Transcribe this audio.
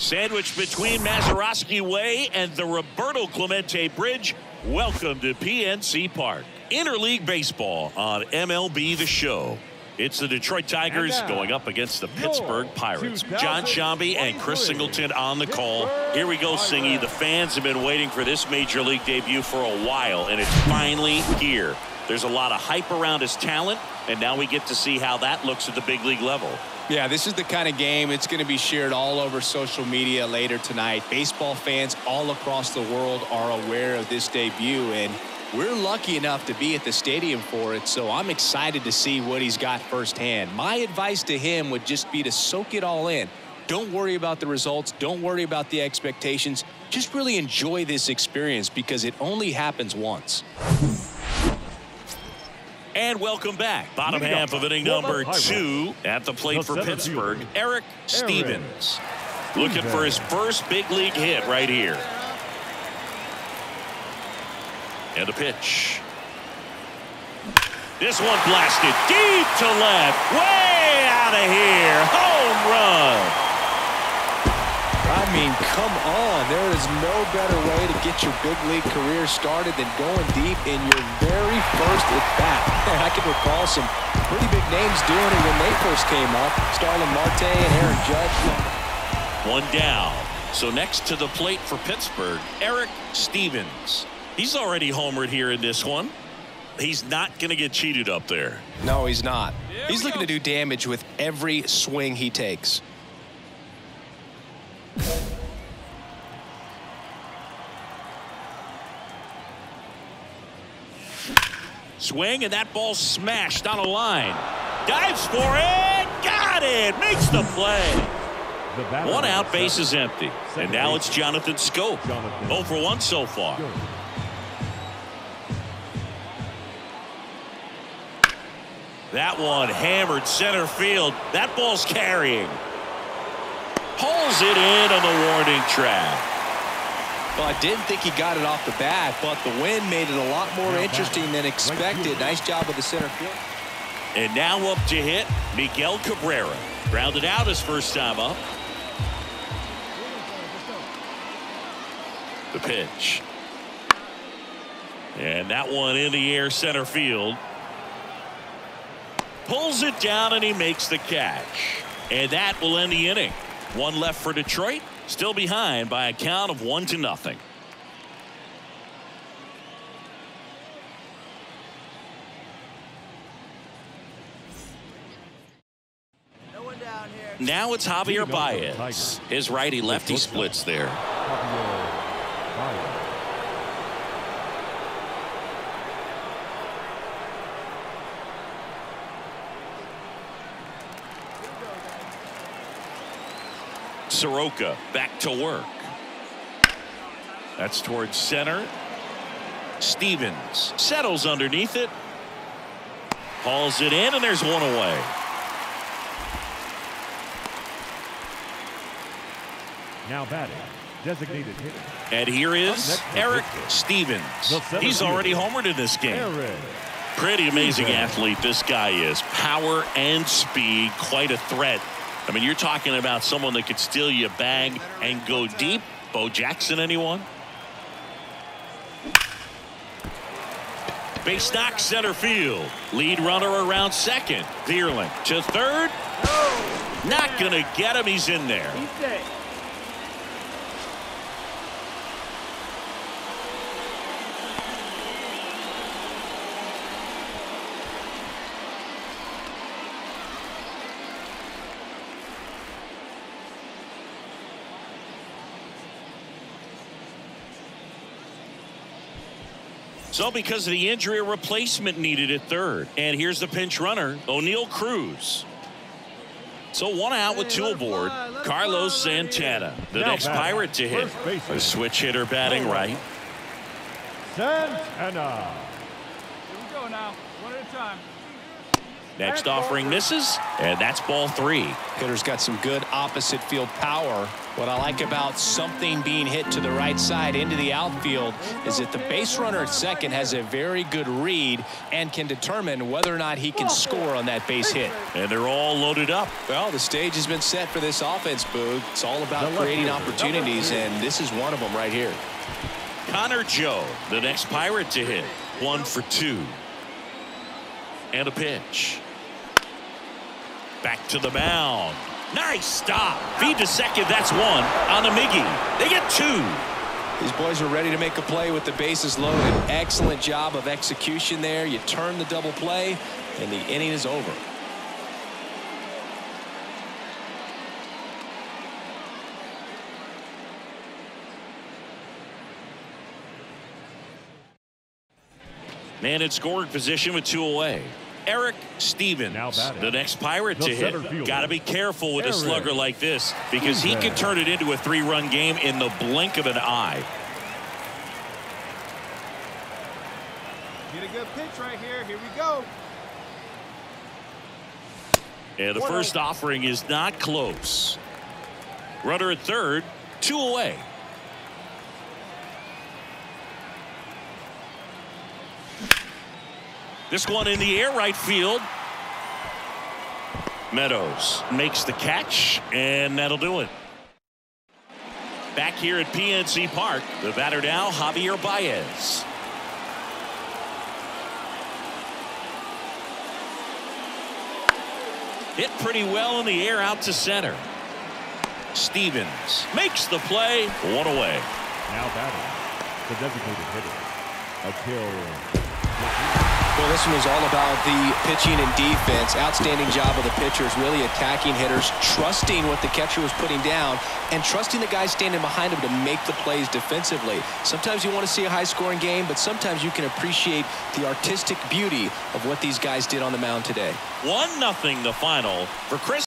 Sandwiched between Mazeroski Way and the Roberto Clemente Bridge, welcome to PNC Park. Interleague Baseball on MLB The Show. It's the Detroit Tigers going up against the Pittsburgh Pirates. John Sciambi and Chris Singleton on the call. Here we go, Singy. The fans have been waiting for this major league debut for a while, and it's finally here. There's a lot of hype around his talent, and now we get to see how that looks at the big league level. Yeah, this is the kind of game it's going to be shared all over social media later tonight. Baseball fans all across the world are aware of this debut, and we're lucky enough to be at the stadium for it, so I'm excited to see what he's got firsthand. My advice to him would just be to soak it all in. Don't worry about the results. Don't worry about the expectations. Just really enjoy this experience because it only happens once. And welcome back. Bottom half of inning number two at the plate for Pittsburgh. Eric Stevens looking for his first big league hit right here. And a pitch. This one blasted deep to left. Way out of here. Home run. I mean, come on. There is no better way to get your big league career started than going deep in your very first at bat. I can recall some pretty big names doing it when they first came up. Starling Marte and Aaron Judge. One down. So next to the plate for Pittsburgh, Eric Stevens. He's already homered here in this one. He's not going to get cheated up there. No, he's not. He's looking to do damage with every swing he takes. Swing and that ball smashed on a line. Dives for it. Got it. Makes the play. One out, base is empty. And now it's Jonathan Schoop. 0 for 1 so far. That one hammered center field. That ball's carrying. Pulls it in on the warning track. Well, I didn't think he got it off the bat, but the wind made it a lot more interesting than expected. Nice job with the center field. And now up to hit Miguel Cabrera. Grounded out his first time up. The pitch. And that one in the air center field. Pulls it down and he makes the catch. And that will end the inning. One left for Detroit. Still behind by a count of one to nothing. Now it's Javier Baez. His righty lefty splits there. Soroka back to work. That's towards center. Stevens settles underneath it. Hauls it in and there's one away. Now batting, designated hitter. And here is Eric Stevens. He's already homered in this game. Pretty amazing athlete this guy is. Power and speed, quite a threat. I mean, you're talking about someone that could steal your bag and go deep. Bo Jackson, anyone? Base knock center field. Lead runner around second. Vierling to third. Not going to get him. He's in there. So because of the injury, a replacement needed at third. And here's the pinch runner, Oneil Cruz. So one out with two aboard. Carlos Santana, the next Pirate to hit. A switch hitter batting right. Santana. Here we go now. One at a time. Next offering misses, and that's ball three. Hitter's got some good opposite field power. What I like about something being hit to the right side into the outfield is that the base runner at second has a very good read and can determine whether or not he can score on that base hit. And they're all loaded up. Well, the stage has been set for this offense, Boog. It's all about creating opportunities, and this is one of them right here. Connor Joe, the next Pirate to hit. One for two. And a pitch. Back to the mound. Nice stop. Feed to second. That's one on a Miggy. They get two. These boys are ready to make a play with the bases loaded. Excellent job of execution there. You turn the double play, and the inning is over. Man in scoring position with two away. Eric Stevens, the next Pirate The to hit. Got to be careful with a slugger like this because he can turn it into a three-run game in the blink of an eye. Get a good pitch right here. Here we go. And the first offering is not close. Runner at third, two away. This one in the air right field. Meadows makes the catch, and that'll do it. Back here at PNC Park, the batter now, Javier Baez. Hit pretty well in the air out to center. Stevens makes the play, one away. Now batting. The designated hitter. Akil. Well, this one was all about the pitching and defense. Outstanding job of the pitchers, really attacking hitters, trusting what the catcher was putting down, and trusting the guys standing behind him to make the plays defensively. Sometimes you want to see a high-scoring game, but sometimes you can appreciate the artistic beauty of what these guys did on the mound today. One nothing the final for Chris.